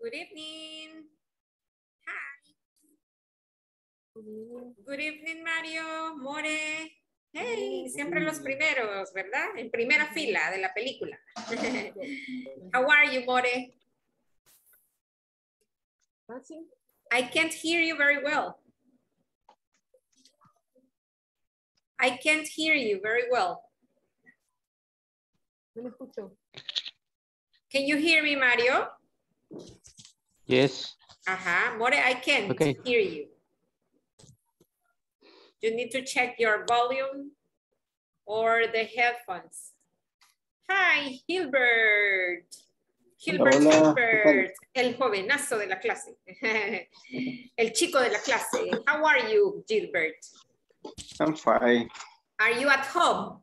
Good evening. Hi. Good evening, Mario, More. Hey, siempre los primeros, ¿verdad? En primera fila de la película. How are you, More? I can't hear you very well. I can't hear you very well. No me escucho. Can you hear me, Mario? Yes. Uh-huh. More, I can't Okay. hear you. You need to check your volume or the headphones. Hi, Hilbert. Hilbert, Hola, ¿qué tal? Hilbert, el jovenazo de la clase. el chico de la clase. How are you, Gilbert? I'm fine. Are you at home?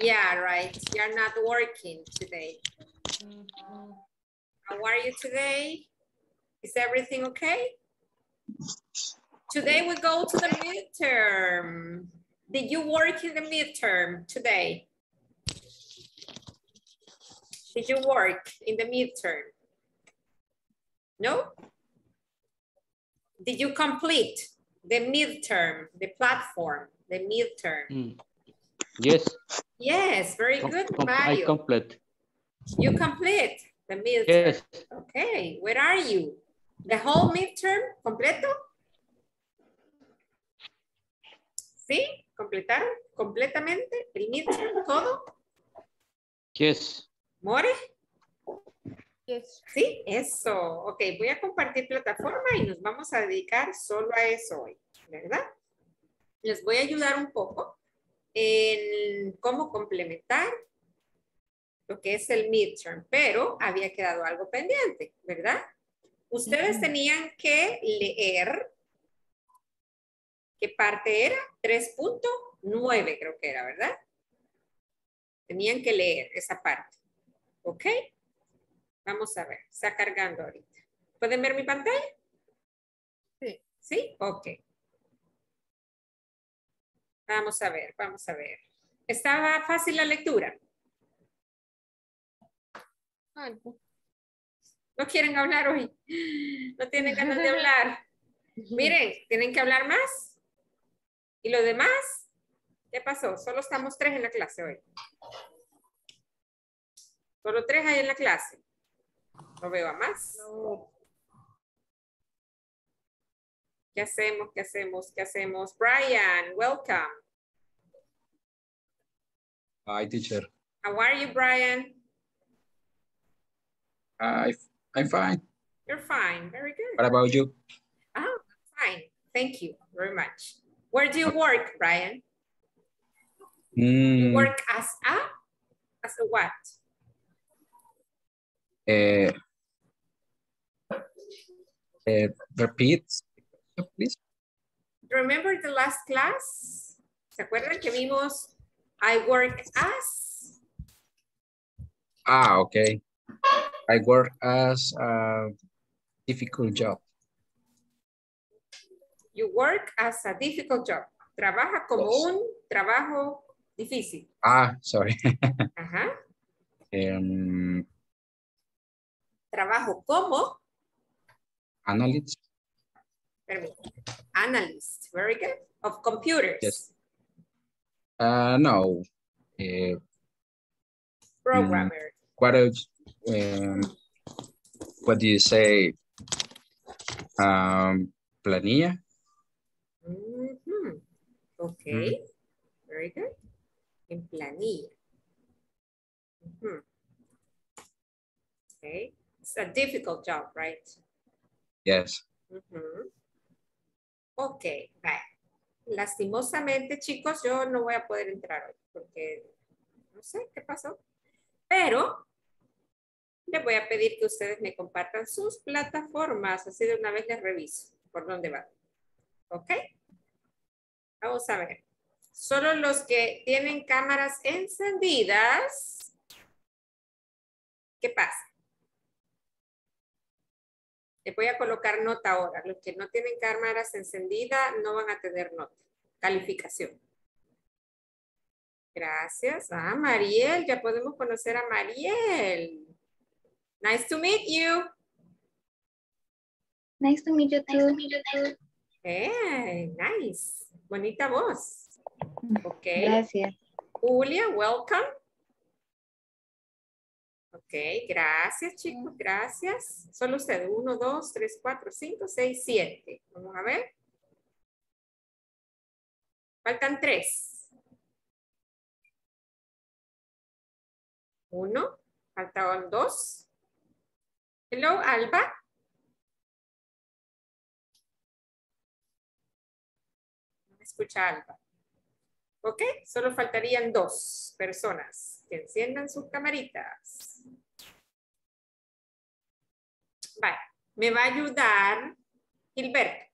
Yeah, right. You're not working today. How are you today? Is everything okay? Today we go to the midterm. Did you work in the midterm today? Did you work in the midterm? No? Did you complete the midterm, the platform, the midterm? Mm. Yes. Yes, very good, com- I Mario. complete. You complete the midterm. Yes. Okay, where are you? The whole midterm completo? ¿Sí? ¿Completaron completamente el midterm todo? Yes. ¿More? Yes. Sí, eso. Ok, voy a compartir plataforma y nos vamos a dedicar solo a eso hoy, ¿verdad? Les voy a ayudar un poco en cómo complementar lo que es el midterm, pero había quedado algo pendiente, ¿verdad? Ustedes tenían que leer, ¿qué parte era? 3.9 creo que era, ¿verdad? Tenían que leer esa parte, ¿ok? Vamos a ver, está cargando ahorita. ¿Pueden ver mi pantalla? Sí. ¿Sí? Ok. Vamos a ver, vamos a ver. ¿Estaba fácil la lectura? Algo. ¿No quieren hablar hoy? ¿No tienen ganas de hablar? Miren, tienen que hablar más. ¿Y los demás? ¿Qué pasó? Solo estamos tres en la clase hoy. Solo tres hay en la clase. No veo a más. No. ¿Qué hacemos? ¿Qué hacemos? ¿Qué hacemos? Brian, welcome. Hi, teacher. How are you, Brian? I, I'm fine. You're fine. Very good. What about you? Oh, fine. Thank you very much. Where do you work, Brian? You Mm, work as a? As a what? eh, eh, repeat, please. Remember the last class? ¿Se acuerdan que vimos I work as? Ah, okay. I work as a difficult job. You work as a difficult job. Trabaja como Yes. un trabajo difícil. Ah, sorry. Ajá. um, Trabajo como analyst. analyst. Very good. Of computers. Yes. Uh, no. Eh, Programmer. what else? Um, what do you say? Um, planilla. Mhm. Okay. Very good. En planilla. Mhm. Okay. It's a difficult job, right? Yes. Ujú. Ok, vale. Lastimosamente, chicos, yo no voy a poder entrar hoy porque no sé qué pasó. Pero les voy a pedir que ustedes me compartan sus plataformas. Así de una vez les reviso por dónde van. ¿Ok? Vamos a ver. Solo los que tienen cámaras encendidas. ¿Qué pasa? Les voy a colocar nota ahora. Los que no tienen cámaras encendidas no van a tener nota. Calificación. Gracias. Ah, Mariel. Ya podemos conocer a Mariel. Nice to meet you. Nice to meet you too. Hey, nice. Bonita voz. Ok. Gracias. Julia, welcome. Ok, gracias chicos, gracias. Solo usted, uno, dos, tres, cuatro, cinco, seis, siete. Vamos a ver. Faltan tres. Uno, faltaban dos. Hello, Alba. No me escucha Alba. Ok, solo faltarían dos personas que enciendan sus camaritas. Vale, me va a ayudar Gilberto.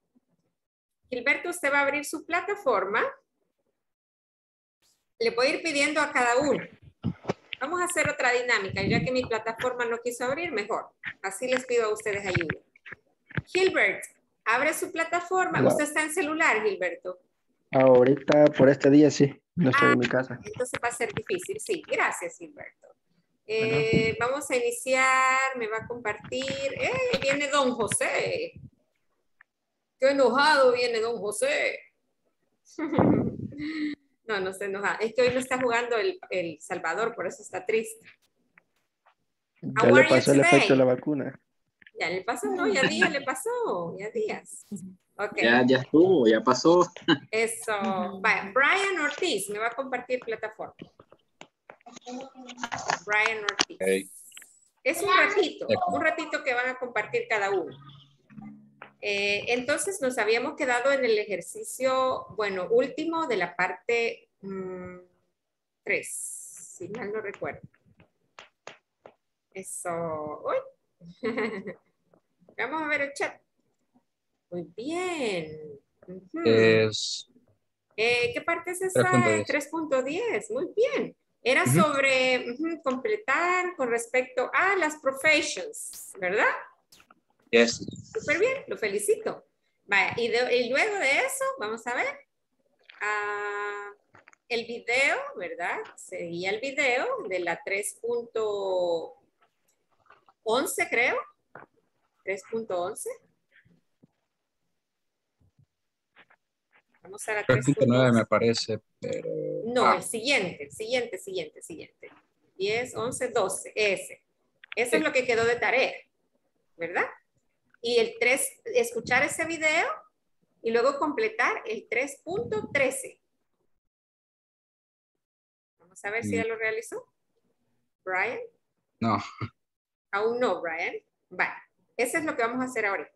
Gilberto, usted va a abrir su plataforma. Le voy a ir pidiendo a cada uno. Vamos a hacer otra dinámica, ya que mi plataforma no quiso abrir, mejor. Así les pido a ustedes ayuda. Gilbert, abre su plataforma. Usted está en celular, Gilberto. Ahorita, por este día, sí. No estoy en mi casa. Entonces va a ser difícil. Sí, gracias, Gilberto. Eh, Vamos a iniciar, me va a compartir. ¡Eh! Viene don José. Qué enojado viene don José. No, no está enojado. Es que hoy no está jugando el, el Salvador, por eso está triste. Ya How le pasó el efecto de la vacuna. Ya le pasó, no, ya días le pasó, ya días. Ok, Ya, ya estuvo, ya pasó. eso. Vaya, Brian Ortiz me va a compartir plataforma. Brian Ortiz. Es un ratito, un ratito que van a compartir cada uno. Eh, entonces nos habíamos quedado en el ejercicio, bueno, último de la parte 3, si mal no recuerdo. Eso. Uy. Vamos a ver el chat. Muy bien. Es Eh, ¿Qué parte es esa? 3.10. 3.10, muy bien. Era sobre completar con respecto a las professions, ¿verdad? Yes. Súper bien, lo felicito. Vaya, y, de- y luego de eso, vamos a ver. ah, el video, ¿verdad? Sería el video de la 3.11, creo. 3.11. Vamos a la 3.9 me 3.11. parece, pero... No, Ah, el siguiente, el siguiente, siguiente, siguiente. 10, 11, 12, ese. Eso es Sí. lo que quedó de tarea, ¿verdad? Y el 3, escuchar ese video y luego completar el 3.13. Vamos a ver si Mm. ya lo realizó. Brian, no, aún no, Brian. Vale, eso es lo que vamos a hacer ahorita.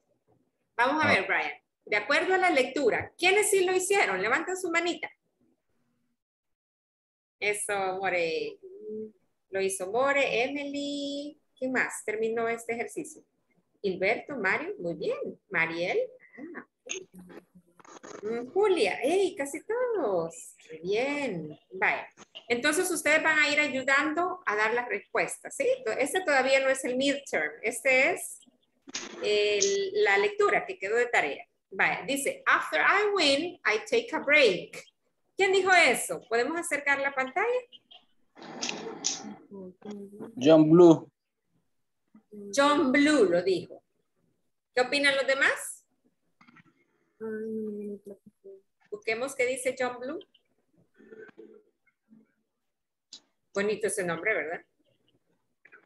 Vamos a Ah. ver, Brian. De acuerdo a la lectura, ¿quiénes sí lo hicieron? Levanten su manita. Eso, More. Lo hizo More, Emily. ¿Quién más terminó este ejercicio? Gilberto, Mario, muy bien. Mariel. Ah. Mm, Julia, ¡hey! Casi todos. Muy bien. Vaya. Entonces ustedes van a ir ayudando a dar las respuestas, ¿sí? Este todavía no es el midterm. Este es la lectura que quedó de tarea. Vaya, dice, after I win, I take a break. ¿Quién dijo eso? ¿Podemos acercar la pantalla? John Blue. John Blue lo dijo. ¿Qué opinan los demás? Busquemos qué dice John Blue. Bonito ese nombre, ¿verdad?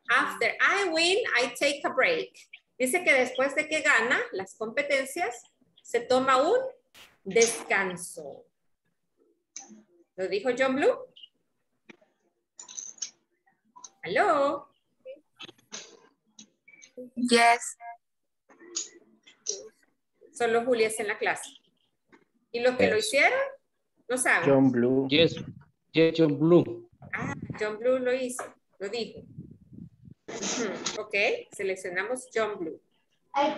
After I win, I take a break. Dice que después de que gana las competencias, se toma un descanso. ¿Lo dijo John Blue? ¿Aló? Yes. Solo Julia está en la clase. ¿Y los que lo Yes. hicieron? No saben. John Blue. Yes, yes, John Blue. Ah, John Blue lo hizo, lo dijo. Ok, seleccionamos John Blue.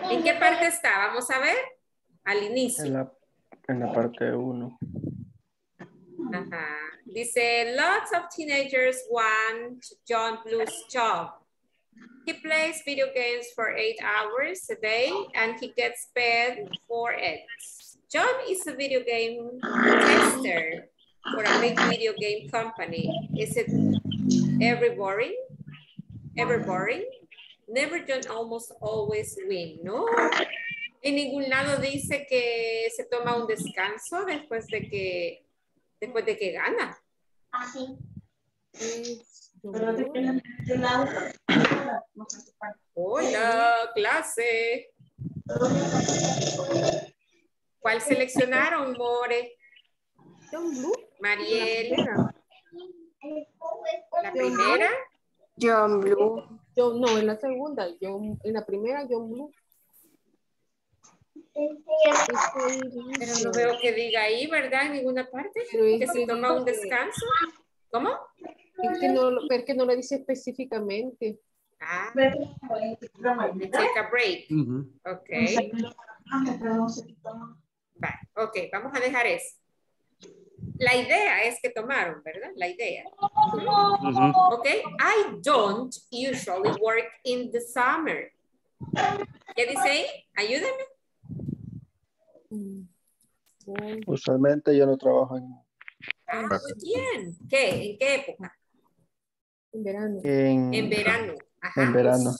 ¿En qué parte está? Vamos a ver. Al inicio. En la, en la parte 1. Ajá. Dice, lots of teenagers want John Blue's job. He plays video games for eight hours a day and he gets paid for it. John is a video game tester for a big video game company. Is it ever boring? Ever boring? Never John almost always win. No, En ningún lado dice que se toma un descanso después de que, después de que gana. Ah, es John mm. Parte. Hola, clase. ¿Cuál seleccionaron, More? John Blue. Mariel, la primera. John Blue. Yo, no, en la segunda. John, en la primera, John Blue. Pero no veo que diga ahí, ¿verdad? En ninguna parte. Que se toma un descanso. ¿Cómo? Es que no, lo- es que no lo dice específicamente. Ah, take a break. Ok. qué toma. Va, ok, vamos a dejar eso. La idea es que tomaron, ¿verdad? La idea. Ujú. Ok, I don't usually work in the summer. ¿Qué dice ahí? Ayúdenme. Mm. Usualmente yo no trabajo en, Ah, muy bien. ¿Qué? ¿En qué época? En verano. en, En verano. Ajá, en verano.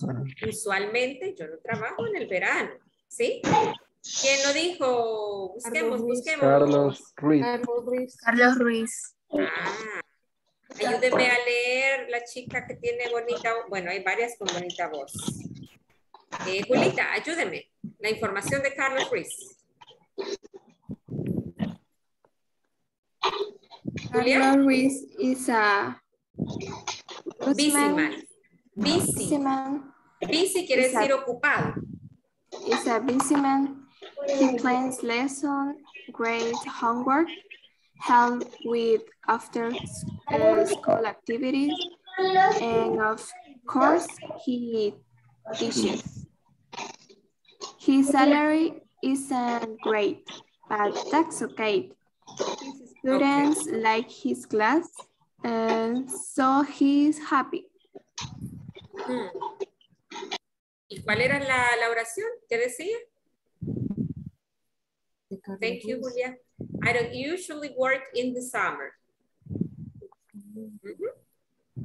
Usualmente yo no trabajo en el verano. ¿Sí? ¿Quién lo dijo? Busquemos, Carlos Ruiz. busquemos. Carlos Ruiz. Carlos Ruiz. Carlos Ruiz. Ah, ayúdeme a leer la chica que tiene bonita, bueno, hay varias con bonita voz. Eh, Julita, ayúdeme. La información de Carlos Ruiz. Julia, Carlos Ruiz is a busy. Busy. Busy man. Busy quiere decir ocupado. Is a busy man. He plans lesson, grades homework, help with after uh, school activities, and of course he teaches. His salary isn't great, but that's okay. His students like his class, and so he's happy. Hmm. ¿Y cuál era la, la oración? ¿Qué decía? Thank you. Julia. I don't usually work in the summer. Ujú.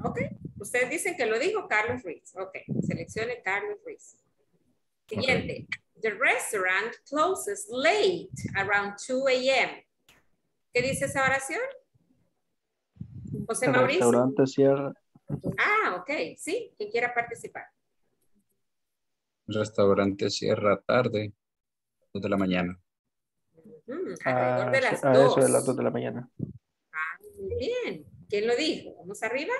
Ok. Ustedes dicen que lo dijo Carlos Ruiz. Ok. Seleccione Carlos Ruiz. Siguiente. The restaurant closes late, around 2 a.m. ¿Qué dice esa oración? José El Mauricio. restaurante cierra. Ah, ok. Sí. Quien quiera participar. El restaurante cierra tarde, dos de la mañana. Ujú, Alrededor A, de las a 2. eso de las 2 de la mañana. Ah, muy bien. ¿Quién lo dijo? Vamos arriba.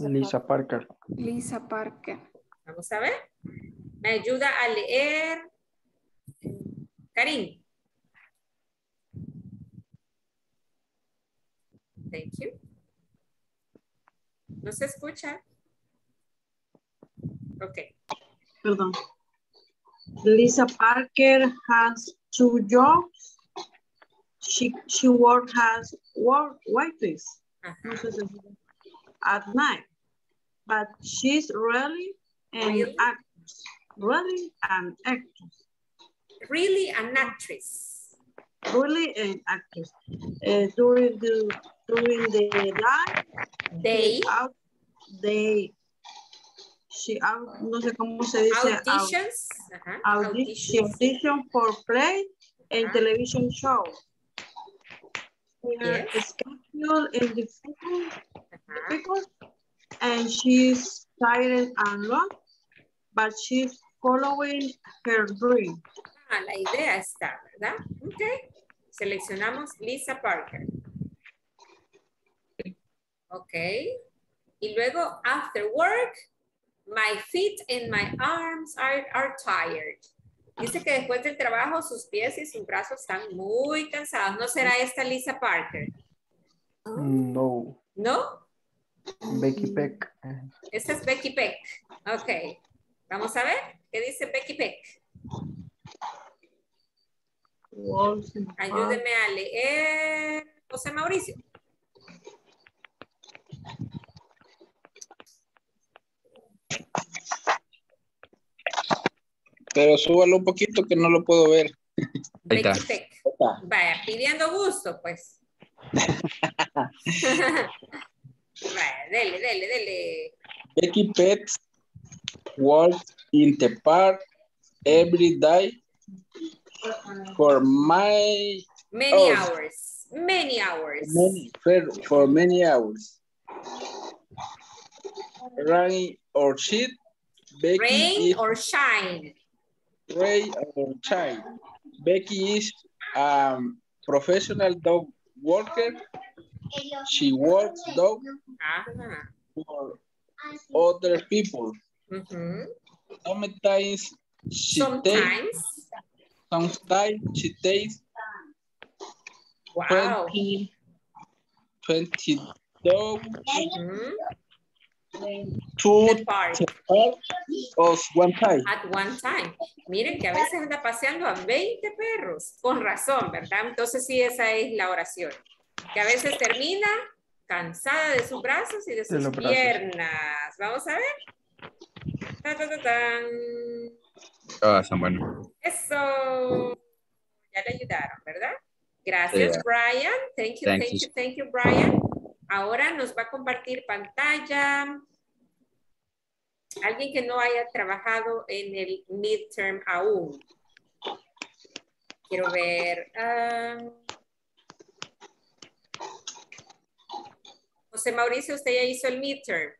Lisa Parker. Lisa Parker. Vamos a ver. Me ayuda a leer. Karim. Thank you. ¿No se escucha? Ok. Perdón. Lisa Parker has two jobs. She she work has work waiters. Ajá. No sé si- At night, but she's really an Really? actress. Really an actress. Really an actress. Really an actress. Uh, during the during the night, They out they she out no sé cómo se dice out- auditions. Ajá. audi- she Auditions. audition for play and Ah. television show. Yes. schedule is difficult, Ajá. difficult, and she's tired and lost, but she's following her dream. Ah, la idea está, ¿verdad? Ok. Seleccionamos Lisa Parker. Ok. Y luego, after work, my feet and my arms are, are tired. Dice que después del trabajo sus pies y sus brazos están muy cansados. ¿No será esta Lisa Parker? No. ¿No? Becky Peck. Esta es Becky Peck. Ok. Vamos a ver. ¿Qué dice Becky Peck? Walls in the park. Ayúdeme a leer. José Mauricio. Pero súbalo un poquito que no lo puedo ver. Ahí está. Vaya, pidiendo gusto, pues. Vaya, dele, dele, dele. Becky Pets walks in the park every day For my Many Oh. hours. Many hours. many, for, for many hours. Rain or shit. Becky Rain or shine. rain or shine. Becky is um professional dog walker. She works dog Ajá. for other people. Ujú. Sometimes she takes Sometimes. she takes Wow. 20, 20 dogs Ujú. to The park. one time. At one time. Miren que a veces anda paseando a 20 perros. Con razón, ¿verdad? Entonces sí, esa es la oración. Que a veces termina cansada de sus brazos y de De sus brazos. piernas. Vamos a ver. Ta, ta, ta, tan. Ah, buenos. Eso. Ya le ayudaron, ¿verdad? Gracias, Sí. Brian. Thank you, Thank thank you. you, thank you, Brian. Ahora nos va a compartir pantalla. Alguien que no haya trabajado en el midterm aún. Quiero ver. ah. José Mauricio, usted ya hizo el midterm.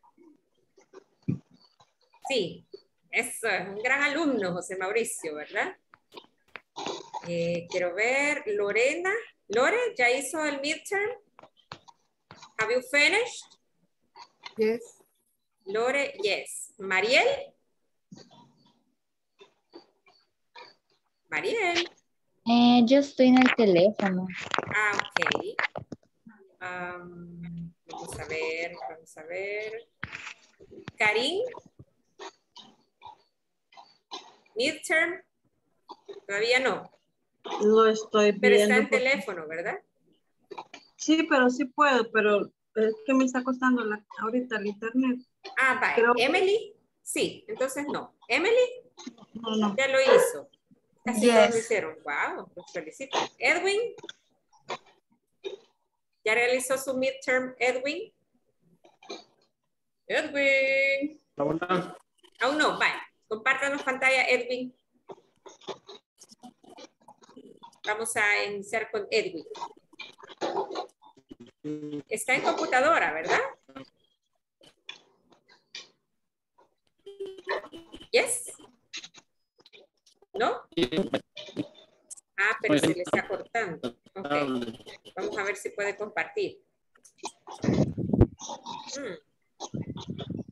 Sí, eso es un gran alumno, José Mauricio, ¿verdad? Eh, quiero ver, Lorena. Lore, ¿ya hizo el midterm? Have you finished? Yes. Lore, yes. Mariel. Mariel. Eh, yo estoy en el teléfono. Ah, ok. Am, vamos a ver, vamos a ver. Karim. Midterm. Todavía no, No estoy pero está viendo. en porque- teléfono, ¿verdad? Sí, pero sí puedo, pero es que me está costando la, ahorita el internet. Ah, vale. Creo- Emily. Sí, entonces no. Emily No, no. ya lo hizo. Casi todos lo hicieron. Wow, los felicito. Edwin. ¿Ya realizó su midterm, Edwin? Edwin. Aún no, vale. Compártanos pantalla, Edwin. Vamos a iniciar con Edwin. Está en computadora, ¿verdad? Yes. ¿No? Ah, pero se le está cortando. Ok. Vamos a ver si puede compartir. Mm.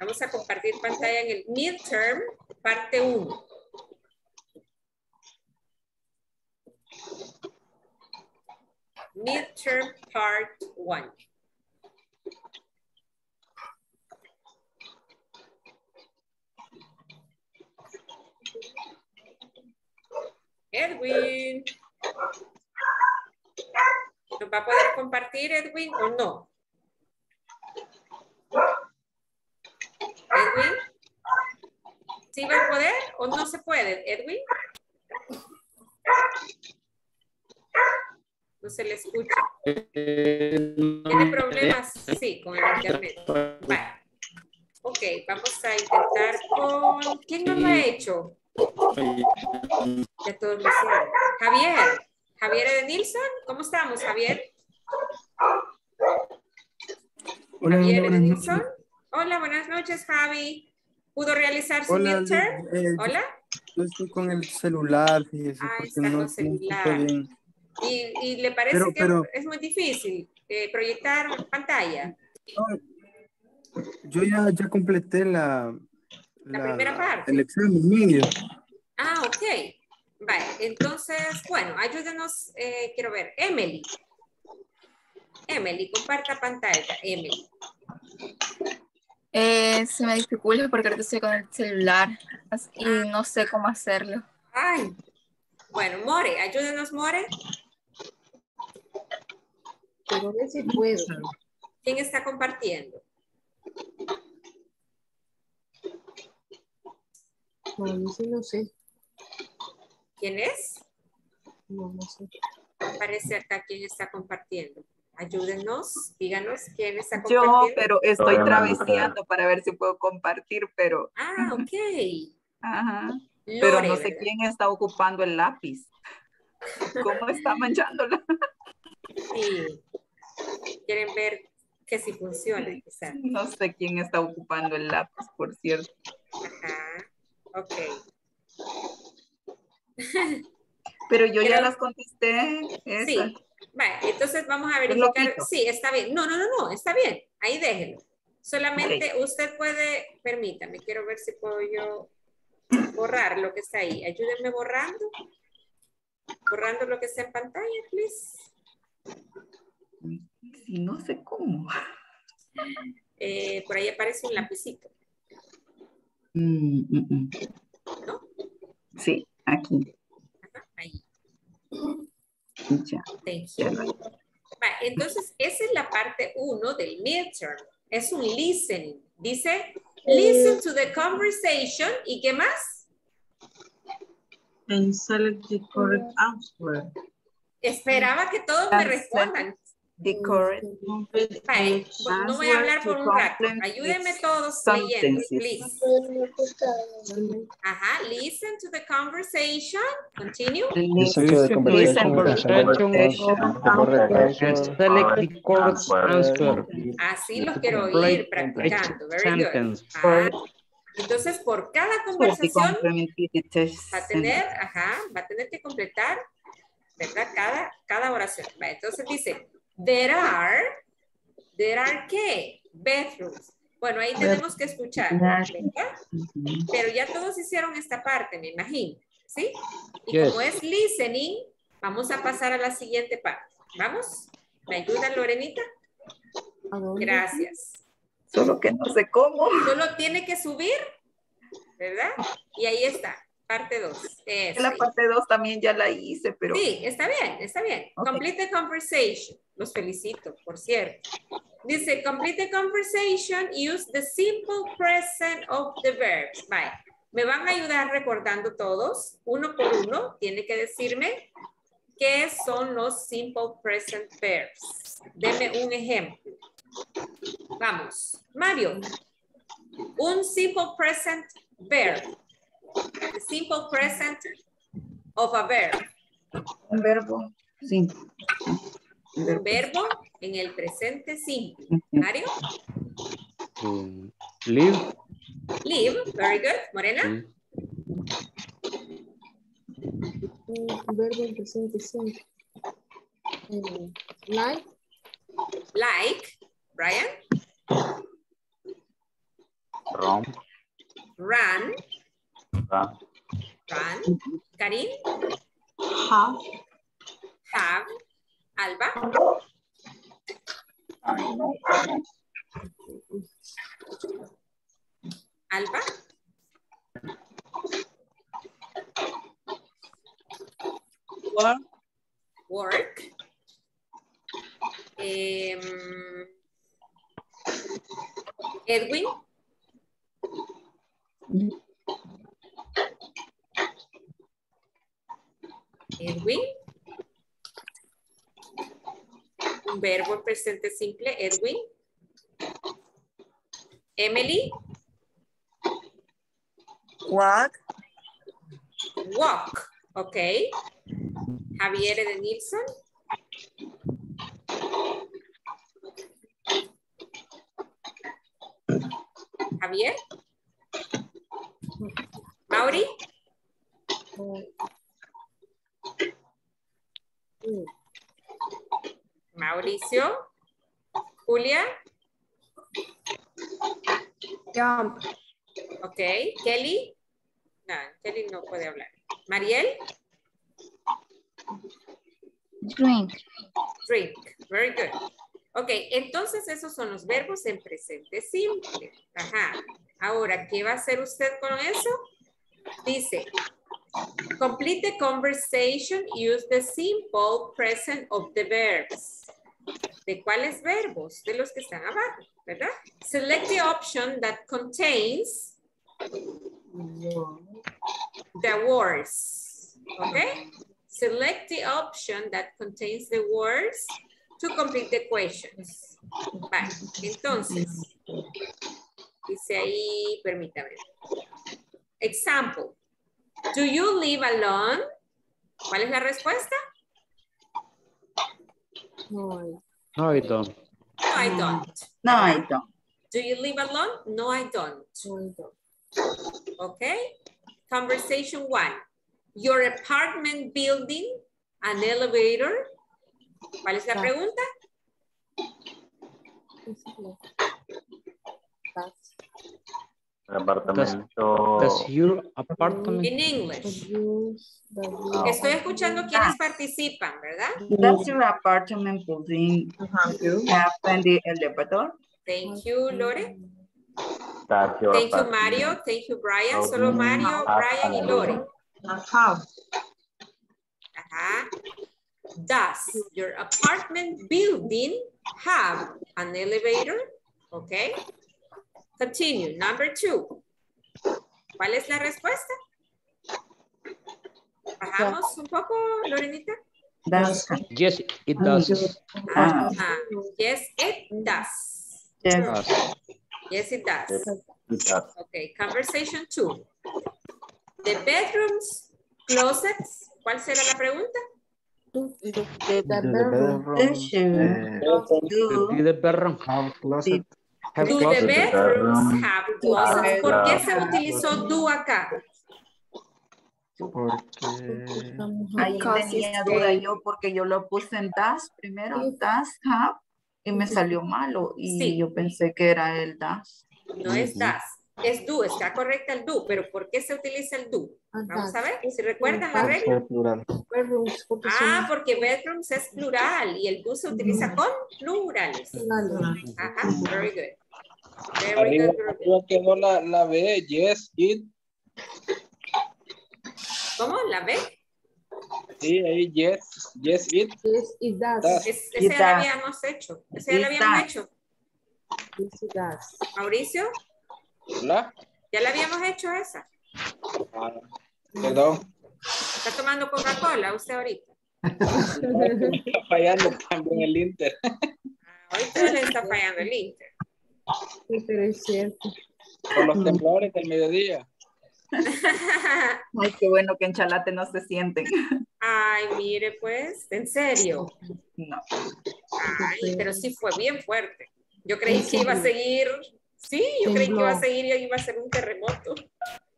Vamos a compartir pantalla en el midterm, parte 1. Midterm part 1. Edwin. ¿Nos va a poder compartir Edwin o no? Edwin. ¿Sí va a poder o no se puede, Edwin? No se le escucha. ¿Tiene problemas? Sí, con el internet. Vale. Ok, vamos a intentar con... ¿Quién no lo ha hecho? Ya todos lo hicieron. Javier. Javier de Nilsson. ¿Cómo estamos, Javier? Hola, Javier noches. Hola, buenas noches, Javi. ¿Pudo realizar su Hola, midterm? eh, Hola. yo estoy con el celular, fíjese, Ah, porque no, escucho celular. bien. ¿Y, y le parece Pero- que pero- es muy difícil eh, proyectar pantalla? No, yo ya, ya completé la, La primera parte. el examen medio. Ah, ok. Vale, entonces, bueno, ayúdenos, eh, quiero ver, Emily. Emily, comparta pantalla, Emily. Eh, se me dificulta porque ahorita estoy con el celular y Ah. no sé cómo hacerlo. Ay, bueno, More, ayúdenos, More. Pero si puedo. ¿Quién está compartiendo? No, yo sí no sé. ¿Quién es? No, no sé. Aparece acá quién está compartiendo. Ayúdenos, díganos quién está Yo, compartiendo. pero estoy traveseando para ver si puedo compartir, pero, Ah, ok. ajá. Pero no sé ¿verdad? quién está ocupando el lápiz. ¿Cómo está manchándola? Sí. Quieren ver que si funciona, quizá. No sé quién está ocupando el lápiz, por cierto. Ajá. Ok. Pero yo ya las contesté. Sí. Vale, entonces vamos a verificar. Sí, está bien. No, no, no, no, está bien. Ahí déjelo. Solamente usted puede, permítame, quiero ver si puedo yo borrar lo que está ahí. Ayúdenme borrando. Borrando lo que está en pantalla, please. No sé cómo. Eh, por ahí aparece un lapicito. Mm, mm, mm. ¿No? Sí, aquí. Ajá, ahí. Ya. Thank ya you. entonces, esa es la parte uno del midterm. Es un listening. Dice, listen to the conversation. ¿Y qué más? And select the correct answer. Esperaba que todos me respondan. The correct pues no voy a hablar por un rato. Ayúdenme todos leyendo, please. Ajá, listen to the conversation. Continue. Listen to the conversation. select the correct answer. Así los quiero oír practicando. Very good. Ajá. Entonces, por cada conversación va a tener, ajá, va a tener que completar, ¿verdad? Cada, cada oración. Entonces dice, there are, there are qué? Bedrooms. Bueno, ahí tenemos que escuchar, ¿verdad? Pero ya todos hicieron esta parte, me imagino, ¿sí? Y Yes. como es listening, vamos a pasar a la siguiente parte. ¿Vamos? ¿Me ayuda Lorenita? Gracias. Solo que no sé cómo. Solo tiene que subir, ¿verdad? Y ahí está, parte 2. La parte 2 también ya la hice, pero Sí, está bien, está bien. Complete the conversation. Los felicito, por cierto. Dice, complete the conversation, use the simple present of the verbs. Bye. Me van a ayudar recordando todos, uno por uno. Tiene que decirme qué son los simple present verbs. Deme un ejemplo. Vamos. Mario, un simple present verb. The simple present of a verb. un verbo. Sí. Un verbo en el presente simple. Mario, Mm, Live. live, very good. Morena, Mm, Un verbo en presente simple. Eh, like, like, Brian, Rom. run, Ra. run, Karim, Have. have, Alba, Alba, Work. work, Em, Edwin, Edwin. Un verbo en presente simple, Edwin. Emily, Walk. walk. Ok. Javier de Nilsson. Javier. Mauri. Mauricio. Julia. Jump. Ok. Kelly. No, Kelly no puede hablar. Mariel. Drink. Drink. Very good. Ok, entonces esos son los verbos en presente simple. Ajá. Ahora, ¿qué va a hacer usted con eso? Dice, complete the conversation, use the simple present of the verbs. ¿De cuáles verbos? De los que están abajo, ¿verdad? Select the option that contains the words. Okay? Select the option that contains the words to complete the questions. Vale, entonces, dice ahí, permítame. Example. Do you live alone? ¿Cuál es la respuesta? No, No, I don't. No, I don't. No, I don't. Do you live alone? No, I don't. No, I don't. Okay. Conversation one. Your apartment building, an elevator. ¿Cuál es la pregunta? Apartamento. Does your apartment In English. Estoy escuchando quienes participan, ¿verdad? Does your apartment building have the elevator? Thank you, Lore. Does Thank you, Mario. Thank you, Brian. Solo Mario, Brian y Lore. Have. Ajá. Does your apartment building have an elevator? Okay. Continue. Number two. ¿Cuál es la respuesta? Bajamos un poco, Lorenita. Does. Yes, it does. Ah. Ajá. Yes, it does. Yes. Yes, it does. Okay, conversation two. The bedrooms, closets. ¿Cuál será la pregunta? The The bedroom. The Do the bedrooms have closets? ¿Por qué Ah. se utilizó do acá? Porque Ahí tenía duda yo porque yo lo puse en das primero, das have, y me salió malo y Sí. yo pensé que era el das. No es das, es do, está correcta el do, pero ¿por qué se utiliza el do? Vamos a ver, si recuerdan la regla. Ah, porque bedrooms es plural y el do se utiliza con plurales. plurales. Ajá, very good. Arriba, arriba quedó la, la B, yes, it. ¿Cómo? ¿La B? Sí, ahí, yes, yes, it. Yes, it does. Does. Es, Y esa ya la da. habíamos hecho. Esa ya la Y habíamos da. hecho. Yes, it does. Mauricio, ¿La? ya la habíamos hecho esa. Ah, perdón, Está tomando Coca-Cola usted ahorita. está fallando también el Inter. Ah, ahorita le está fallando el Inter. Sí, pero es cierto. Por los temblores del mediodía. Ay, qué bueno que en Chalate no se sienten. Ay, mire pues, en serio. No. Ay, pero sí fue bien fuerte. Yo creí que iba a seguir, sí, yo creí que iba a seguir y iba a ser un terremoto.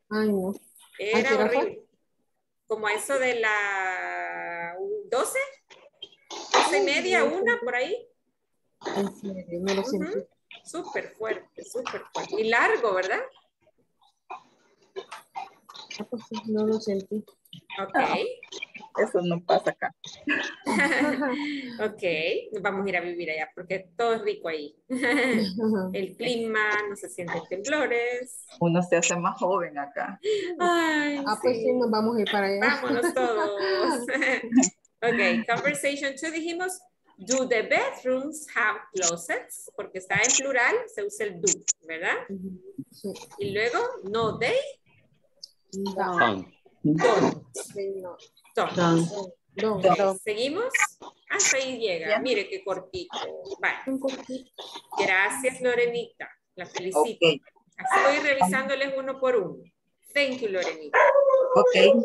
Ay, no. Era horrible. Como a eso de la 12, 12 y media, una por ahí. En serio, no lo Ujú. Súper fuerte, súper fuerte. Y largo, ¿verdad? Ah, pues sí, no lo sentí. Ok, Eso no pasa acá. ok. Nos vamos a ir a vivir allá porque todo es rico ahí. El clima, no se sienten temblores. Uno se hace más joven acá. Ay, Ah, pues sí, nos vamos a ir para allá. Vámonos todos. ok, conversation 2 dijimos, do the bedrooms have closets? Porque está en plural, se usa el do, ¿verdad? Sí. Y luego, no, they No, Don't. don't. no, don't. no. Ok, ¿Seguimos? Hasta ahí llega. Mire qué cortito. Vale. Un poquito. Gracias, Lorenita. La felicito. Ok, Así voy revisándoles uno por uno. Thank you, Lorenita. Ok.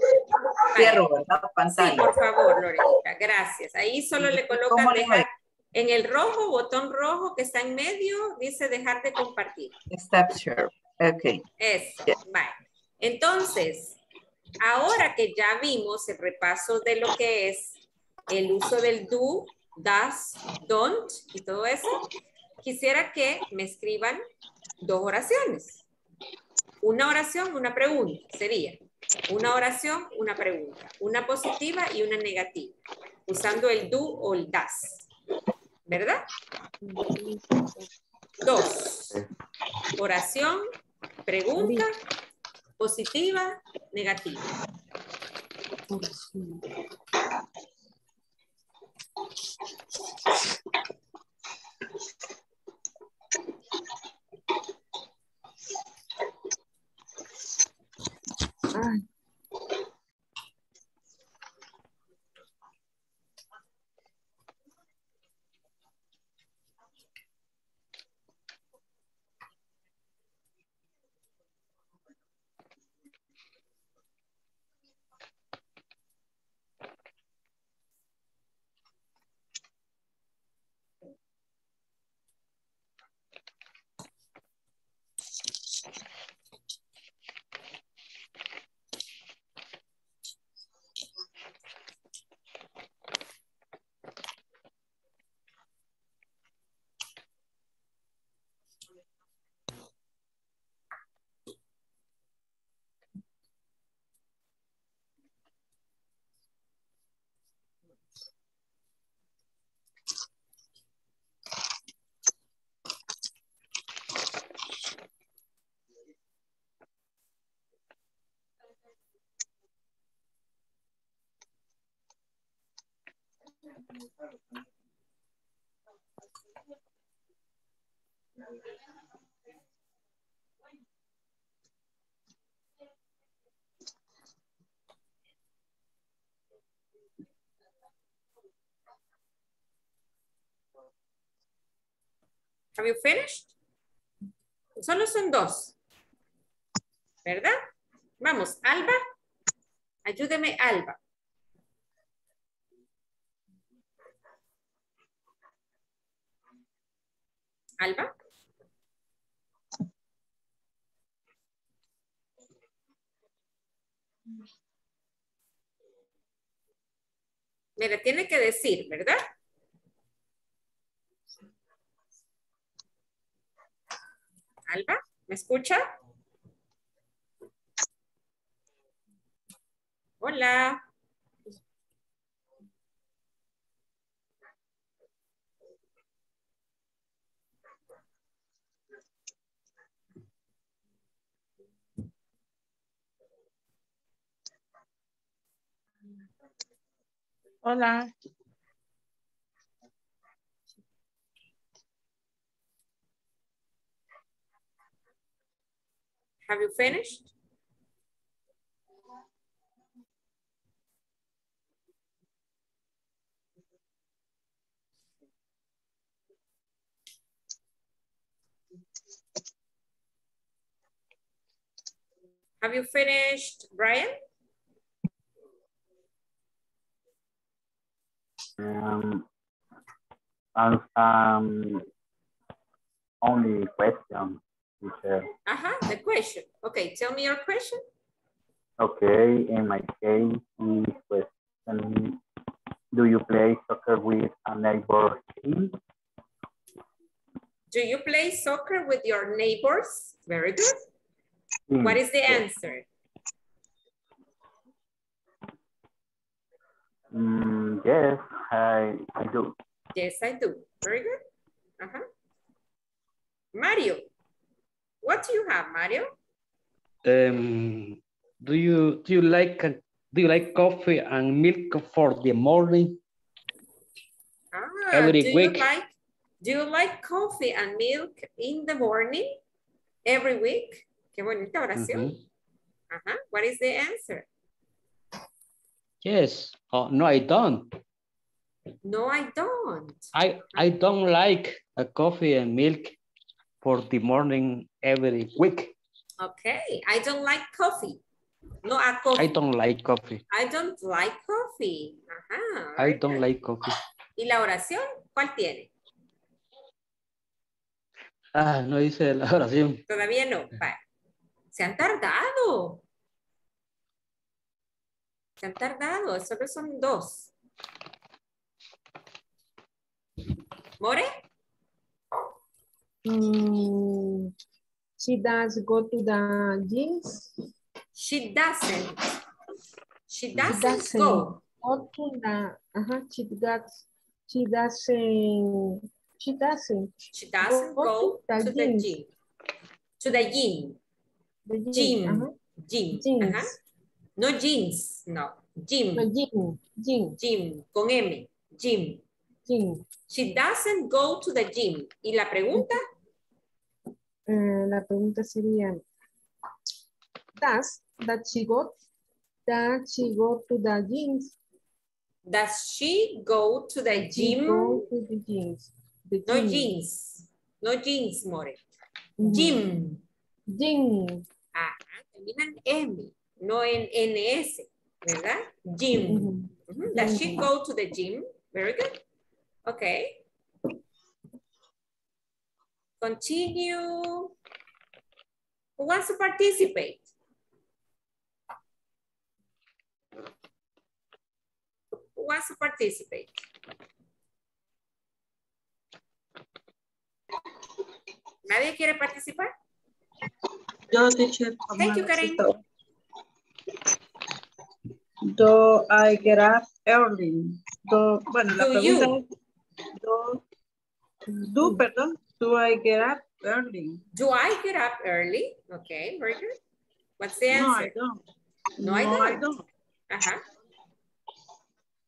Cierro, ¿verdad? Sí, Pantalla. por favor, Lorenita, gracias. Ahí solo le colocan ¿Cómo le dejar en el rojo, botón rojo que está en medio, dice dejar de compartir. Step share. Ok. Eso, Ya. vale. Entonces, ahora que ya vimos el repaso de lo que es el uso del do, does, don't y todo eso, quisiera que me escriban dos oraciones. Una oración, una pregunta, sería. Una oración, una pregunta. Una positiva y una negativa. Usando el do o el das. ¿Verdad? Dos. Oración, pregunta, positiva, negativa. Ay, Have you finished? Solo son dos. ¿Verdad? Vamos, Alba. Ayúdeme, Alba. Alba. Me tiene que decir, ¿verdad? Alba, ¿me escucha? Hola. Hola. Have you finished? Have you finished, Brian? Um, um, um, only question, teacher. Uh-huh, the question. Okay, tell me your question. Okay, in my case, is question, do you play soccer with a neighbor team? Do you play soccer with your neighbors? Very good. What is the answer? Mm, yes, I, I do. Yes, I do. Very good. Uh-huh. Mario, what do you have, Mario? Um, do you do you like uh, do you like coffee and milk for the morning? Ah, Every do week. You like, do you like coffee and milk in the morning every week? Qué bonita oración. Mhm. Ajá. What is the answer? Yes. Oh no, I don't. No, I don't. I I don't like a coffee and milk for the morning every week. Okay, I don't like coffee. No, a coffee. I don't like coffee. I don't like coffee. Ajá. I don't like coffee. ¿Y la oración? ¿Cuál tiene? Ah, no dice la oración. Todavía no. Vale. Se han tardado. Se han tardado. Solo son dos. ¿More? Mm, she does go to the gyms. She doesn't. She She doesn't, go. go to the, uh-huh, she does, she doesn't, she doesn't. She doesn't go to the gyms. gym. To the gym. The gym, Gym. uh-huh. Gym. Gyms. Ajá. No jeans, no. Gym. No, gym, gym, Gym. Con M. Gym. gym. She doesn't go to the gym. ¿Y la pregunta? Eh, la pregunta sería, does that she go, that she go to the gyms? Does she go to the gym? go to the gyms. The No gym. jeans. No jeans, More. Ujú. Gym. Gym. Ah, termina en M, no en NS, ¿verdad? Gym. Ujú. Does she go to the gym? Very good. Okay. Continue. Who wants to participate? Who wants to participate? ¿Nadie quiere participar? Yo, teacher. Thank you, Karen. Do I get up early? Do, bueno, la Do pregunta you? es, do, do, perdón, do I get up early? Do I get up early? Okay, very good. What's the answer? No, I don't. No, I No, I don't. don't. Uh-huh.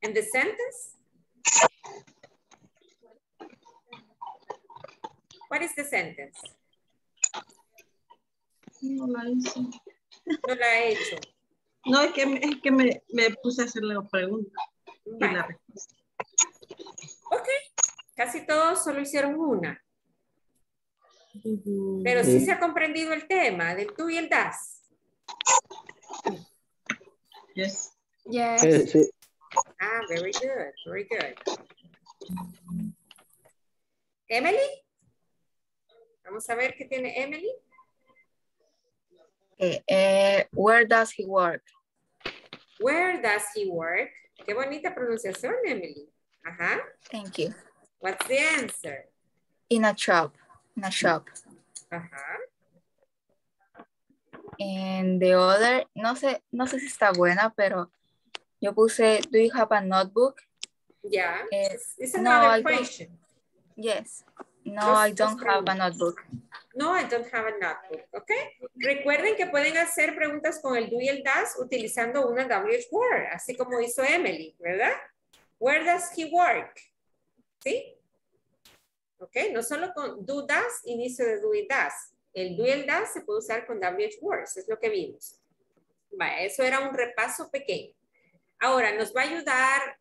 And the sentence? What is the sentence? No la hice. No la he hecho. No, es que, me- es que me, me puse a hacerle la pregunta. Y Vale. la respuesta. Ok. Casi todos solo hicieron una. Pero sí se ha comprendido el tema del tú y el das. Yes. Yes. Sí, sí. Ah, very good, very good. Emily. Vamos a ver qué tiene Emily. Okay, eh, where does he work? Where does he work? Qué bonita pronunciación, Emily. Ajá. Thank you. What's the answer? In a shop. In a shop. Ajá. And the other, no sé, no sé si está buena, pero yo puse, do you have a notebook? Yeah. Eh, It's, it's no, another don't. question. Yes. No, I don't have a notebook. No, I don't have a notebook, ¿ok? Recuerden que pueden hacer preguntas con el do y el does utilizando una WH word, así como hizo Emily, ¿verdad? Where does he work? ¿Sí? ¿Ok? No solo con do, does, inicio de do y does. El do y el does se puede usar con WH words, es lo que vimos. Vaya, eso era un repaso pequeño. Ahora, nos va a ayudar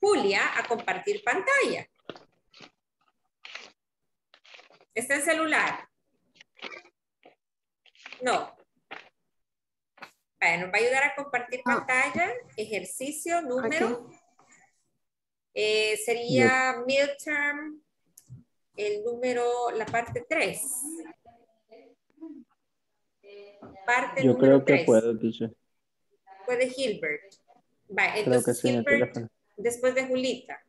Julia a compartir pantalla. ¿Está en celular? No. Vaya, nos va a ayudar a compartir Ah. pantalla. Ejercicio número. eh, sería midterm. El número, la parte 3. Parte Yo número creo que 3. puedo, dice. Puede Hilbert. Va, Creo que entonces sí, en el Hilbert, teléfono. después de Julita.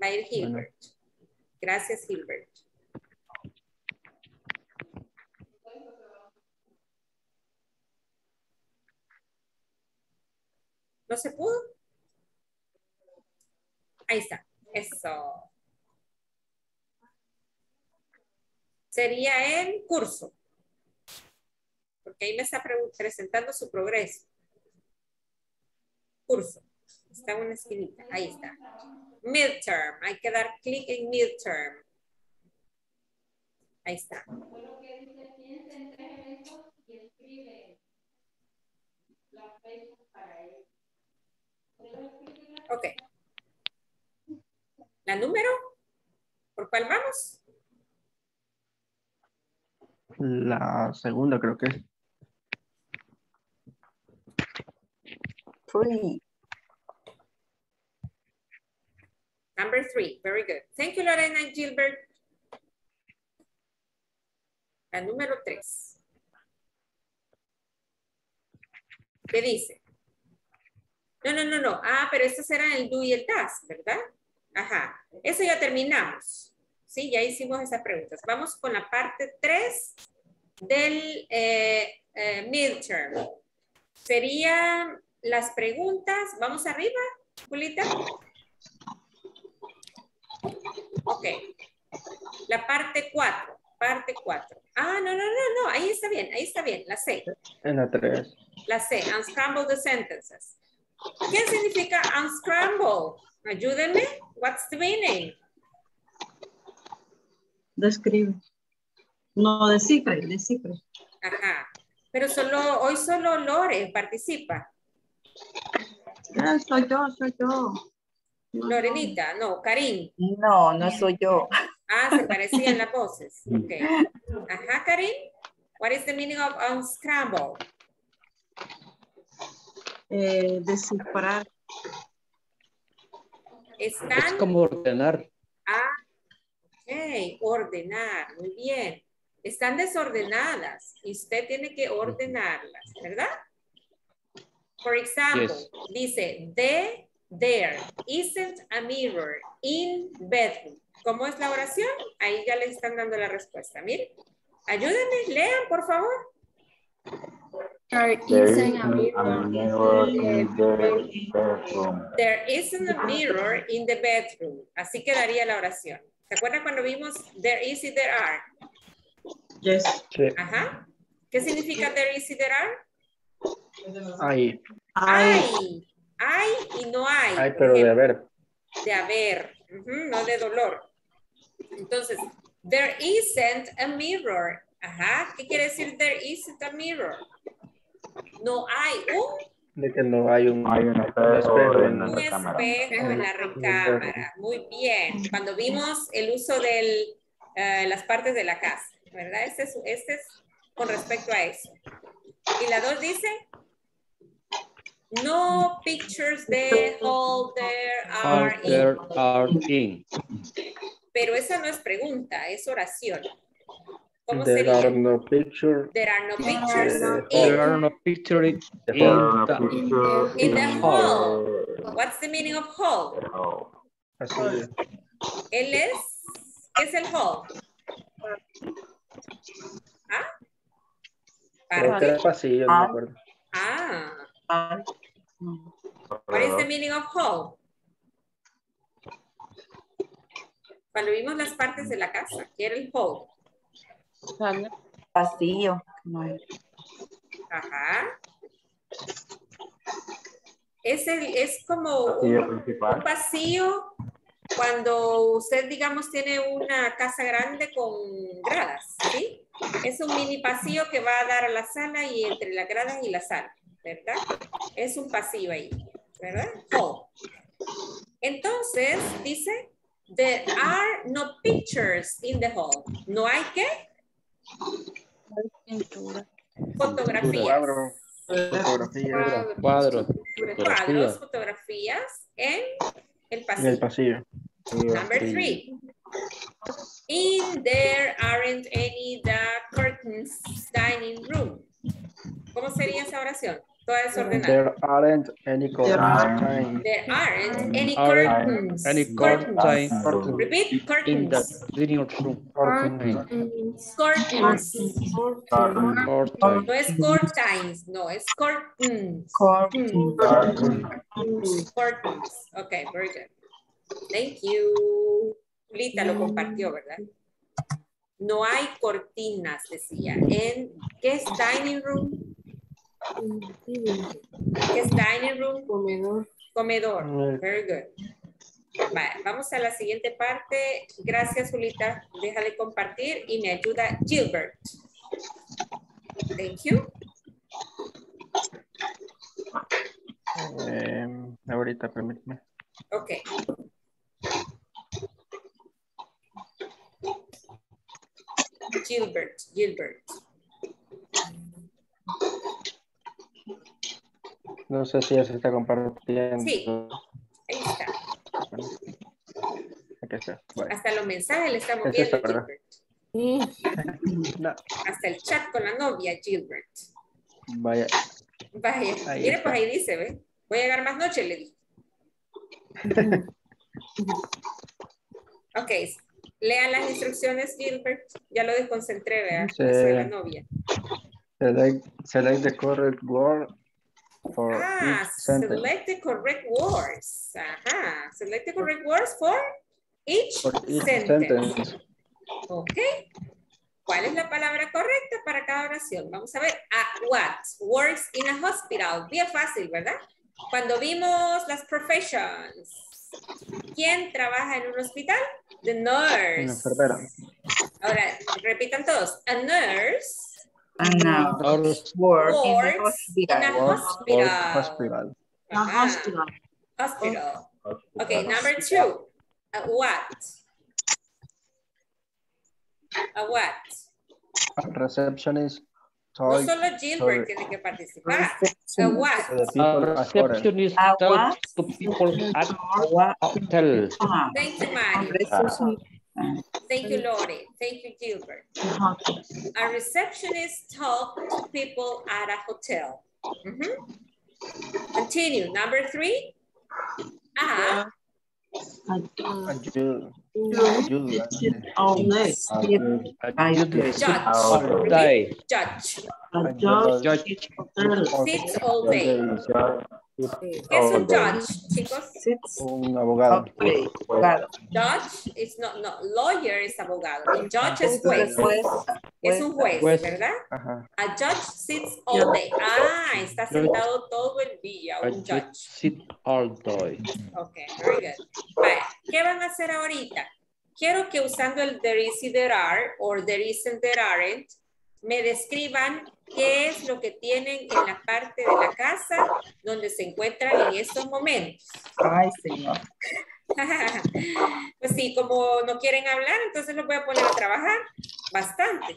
Va a ir Bueno. Hilbert. Gracias, Hilbert. ¿No se pudo? Ahí está. Eso. Sería en curso. Porque ahí me está pre- presentando su progreso. Curso. Está en una esquinita. Ahí está. Midterm. Hay que dar clic en midterm. Ahí está. Ok. ¿La número? ¿Por cuál vamos? La segunda creo que es. Three. Number three. Very good. Thank you, Lorena and Gilbert. La número tres. ¿Qué dice? No, no, no, no. Ah, pero estos eran el do y el das, ¿verdad? Ajá. Eso ya terminamos. Sí, ya hicimos esas preguntas. Vamos con la parte 3 del eh, eh, midterm. Serían las preguntas. ¿Vamos arriba, Julita? Ok. La parte 4. Parte 4. Ah, no, no, no, no. Ahí está bien, ahí está bien. La C. En la 3. La C. Unscramble the sentences. ¿Qué significa unscramble? Ayúdenme. What's the meaning? Describe. No, descifre, descifre. Ajá. Pero solo, hoy solo Lore participa. Ah, soy yo, soy yo. Lorenita, no, Karim. No, no soy yo. Ah, se parecían las voces. Ok. Ajá, Karim. What is the meaning of unscramble? Eh, descifrar. Es como ordenar. ah, ok, ordenar, muy bien. Están desordenadas y usted tiene que ordenarlas, ¿verdad? For example, Yes. dice, the, there isn't a mirror in bedroom. ¿Cómo es la oración? Ahí ya le están dando la respuesta. Miren, ayúdenme, lean, por favor. There isn't is a mirror in the bedroom. There isn't a mirror in the bedroom. Así quedaría la oración. ¿Se acuerdan cuando vimos there is y there are? Yes. Sí. Ajá. ¿Qué significa there is y there are? Ahí. Ay, Hay. Hay y no hay. Hay, pero de haber. de haber, no de dolor. Entonces, there isn't a mirror. Ajá, ¿qué quiere decir there isn't a mirror? No hay un De que no hay un, Hay un espejo en Un la cámara. espejo en la recámara. Muy bien. Cuando vimos el uso de las partes de la casa, ¿verdad? Este es, este es con respecto a eso. Y la dos dice, no pictures de hall there are in. There are in. Pero esa no es pregunta, es oración. ¿Cómo There are sería? no picture. There are no pictures Eh, There are no pictures in The There are in the hall. What's the meaning of hall? hall. Así es. Él es, ¿qué es el hall? ¿Ah? Creo ¿Para que qué? era pasillo, no me acuerdo. Ah, Ah, what is the meaning of hall? Cuando vimos las partes de la casa, ¿qué era el hall? Pasillo. No hay. Ajá. Es, el, es como Pasillo un, un pasillo cuando usted, digamos, tiene una casa grande con gradas, ¿sí? Es un mini pasillo que va a dar a la sala y entre las gradas y la sala, ¿verdad? Es un pasillo ahí, ¿verdad? Hall. Entonces, dice, there are no pictures in the hall. ¿No hay qué? Fotografías. Cuadro. Fotografía. Cuadros. Cuadros, fotografías en el En pasillo. el pasillo. Number three. In there aren't any the curtains dining room. ¿Cómo sería esa oración? Toda desordenada. There aren't any curtains. There aren't any curtains. Any Curtains. curtains Repeat, in the curtains. living room. Curtains. Curtains. Curtains. No es curtains, no, es curtains. Curtain. Curtains. Curtains. Okay, very good. Thank you. Lita lo compartió, ¿verdad? No hay cortinas, decía. En, ¿Qué es dining room? ¿Qué es dining room? Comedor. Comedor. Very good. Vale, vamos a la siguiente parte. Gracias, Julita. Deja de compartir y me ayuda Gilbert. Thank you. Eh, ahorita, permíteme. Ok. Gilbert, Gilbert. No sé si ya se está compartiendo. Sí. Ahí está. Aquí está. Vale. Hasta los mensajes le estamos Es viendo. Gilbert. No, Hasta el chat con la novia, Gilbert. vaya. Vaya, Ahí mire, está. pues ahí dice, ¿ve? Voy a llegar más noche, le dije. Ok, lean las instrucciones, Gilbert. Ya lo desconcentré, ¿verdad? Sí. De la novia. Select, select the correct word for Ah, each sentence. select the correct words. Ajá, select the correct words for each, For each sentence. sentence. Ok. ¿Cuál es la palabra correcta para cada oración? Vamos a ver. Ah, what works in a hospital. Bien fácil, ¿verdad? Cuando vimos las professions. ¿Quién trabaja en un hospital? The Una nurse. enfermera. Ahora, repitan todos. A nurse Ana. Nurse Work in the works in a hospital. Work hospital. or hospital. Hospital. Hospital. Okay, number two. A what? A what? A receptionist No told solo Gilbert sorry. tiene que participar. A what? to the A hotel. receptionist A what? to people at Agua. hotel. Ah, Thank you, Mari. Reception- Thank you, Lori. Thank you, Gilbert. Ajá. A receptionist talk to people at a hotel. Mhm. Continue. Number three. A I Uh, You, sit all day. Judge. all day. Judge. Judge Judge. sits all day. ¿Qué es un judge, chicos? Un abogado. Okay. Judge is not, no, lawyer es abogado. Judge es juez. Juez. Es un juez, Juez. ¿verdad? Ajá. A judge sits all day. Ah, está sentado todo el día, un judge. sit all day. Ok, very good. Vale, ¿qué van a hacer ahorita? Quiero que usando el there is y there are, or there isn't, there aren't, me describan qué es lo que tienen en la parte de la casa donde se encuentran en estos momentos. Ay, señor. Pues sí, como no quieren hablar, entonces los voy a poner a trabajar bastante.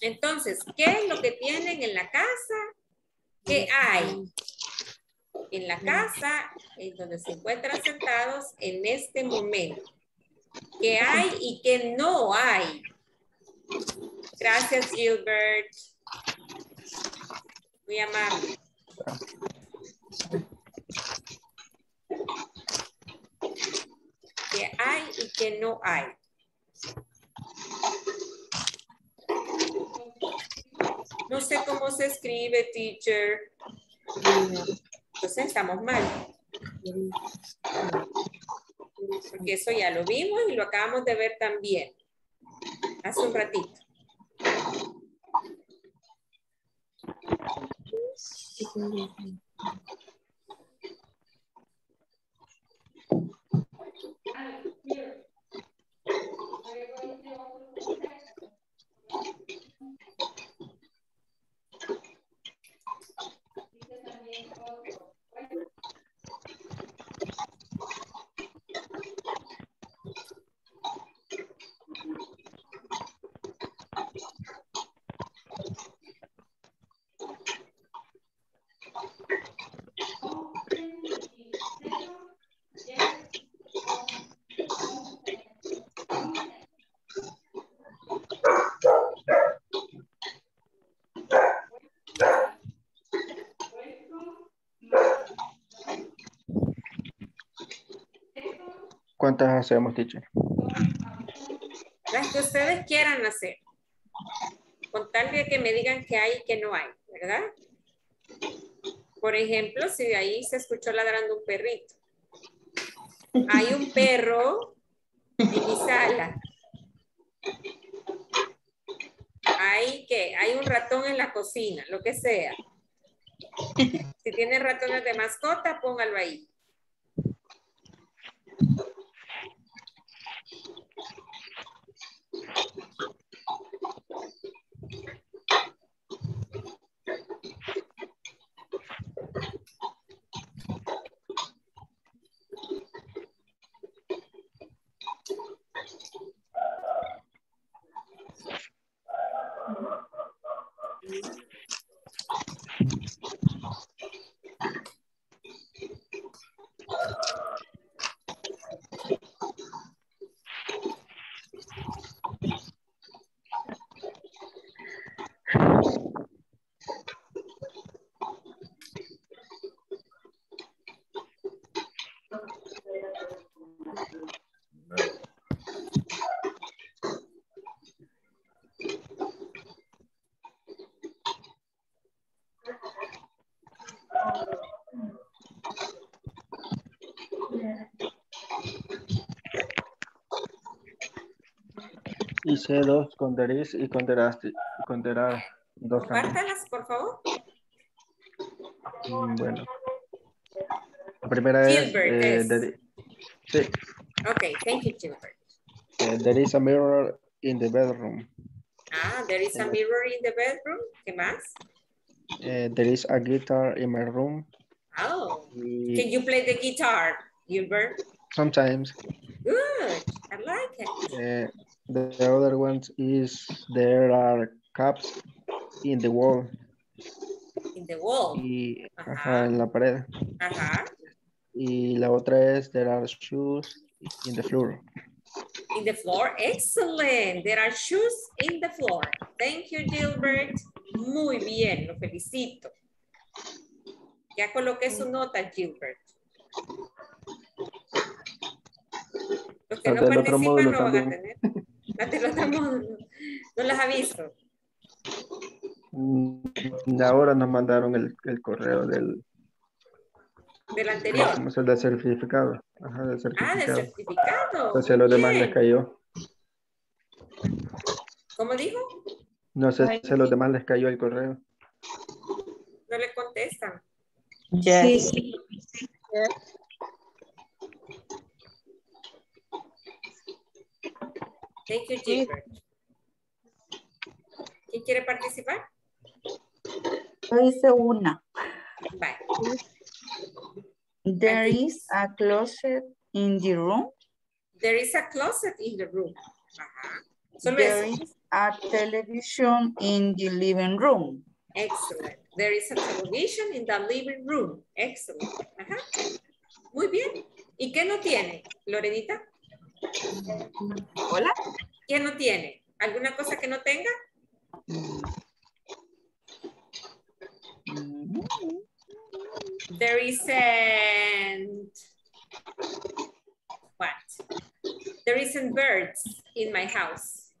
Entonces, ¿qué es lo que tienen en la casa? ¿Qué hay? En la casa, en donde se encuentran sentados en este momento. ¿Qué hay y qué no hay? Gracias, Gilbert. Muy amable. ¿Qué hay y qué no hay? No sé cómo se escribe, teacher. Entonces estamos mal. Porque eso ya lo vimos y lo acabamos de ver también. Hace un ratito. ¿Cuántas hacemos, teacher? Las que ustedes quieran hacer. Con tal de que me digan que hay y que no hay, ¿verdad? Por ejemplo, si de ahí se escuchó ladrando un perrito. Hay un perro en mi sala. Hay que, hay un ratón en la cocina, lo que sea. Si tiene ratones de mascota, póngalo ahí. Hice dos con there is y con y con there are dos. Compártalas, por favor. Mm, Bueno. La primera es, Gilbert eh, es. there- sí, Ok, thank you, Gilbert. eh, there is a mirror in the bedroom. Ah, there is a mirror in the bedroom. ¿Qué más? Eh, there is a guitar in my room. Oh, Y can you play the guitar, Gilbert? sometimes Good, I like it. The, the other one is there are cups in the wall In the wall. y Ajá. ajá, en la pared. Ajá. Y la otra es there are shoes in the floor. In the floor. Excellent. There are shoes in the floor. Thank you, Gilbert. Muy bien, lo felicito. Ya coloqué su nota, Gilbert. No Las del otro participan, no van a tener. No las ha visto. Mm, y ahora nos mandaron el, el correo del, Del anterior. ¿cómo es el del certificado? Ajá, del Ah, del certificado. certificado. Entonces a los demás les cayó. ¿Cómo dijo? No sé si a los demás les cayó el correo. No le contestan. Sí, sí. Thank you, Gilbert. ¿Quién quiere participar? Yo hice una. Bye. There is a closet in the room. There is a closet in the room. Ajá. Solo There eso. is a television in the living room. Excellent. There is a television in the living room. Excellent. Ajá. Muy bien. ¿Y qué no tiene, Lorenita? Hola. ¿Qué no tiene? ¿Alguna cosa que no tenga? There isn't what? There isn't birds in my house.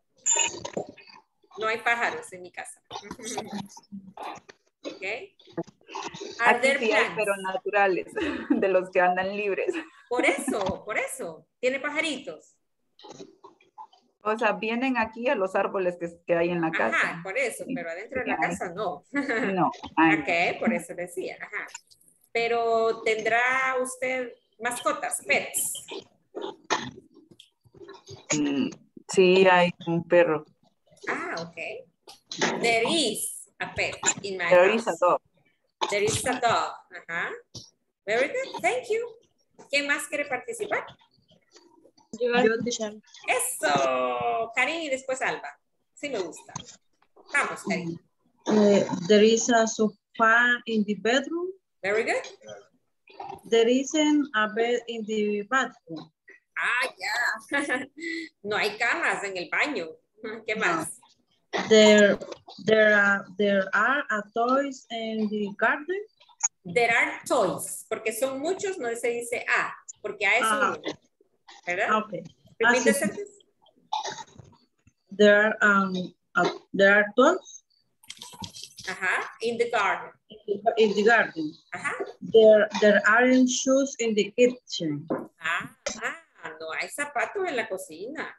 No hay pájaros en mi casa. Okay. Are Aquí there sí hay, pero naturales, de los que andan libres. Por eso, por eso. Tiene pajaritos. O sea, vienen aquí a los árboles que, que hay en la casa. Ajá, por eso, pero adentro de la casa no. No. Ok, por eso decía. Ajá. Pero tendrá usted mascotas, pets. mm, sí, hay un perro. Ah, ok. There is a pet in my There house. is a dog. There is a dog. Ajá. Very good. Thank you. ¿Quién más quiere participar? Eso. Karin y después Alba. Sí me gusta. Vamos, Karin. Uh, there is a sofa in the bedroom. Very good. There isn't a bed in the bathroom. Ah, ya. No hay camas en el baño. ¿Qué más? There, there are, there are a toys in the garden. There are toys. Porque son muchos, no se dice a. Porque a es Ah. ¿Verdad? Okay. Repeat the Ah. There are, um, uh, there are Ajá. In the garden. in the garden. Ajá. There, there aren't shoes in the kitchen. Ah, ah, no hay zapatos en la cocina.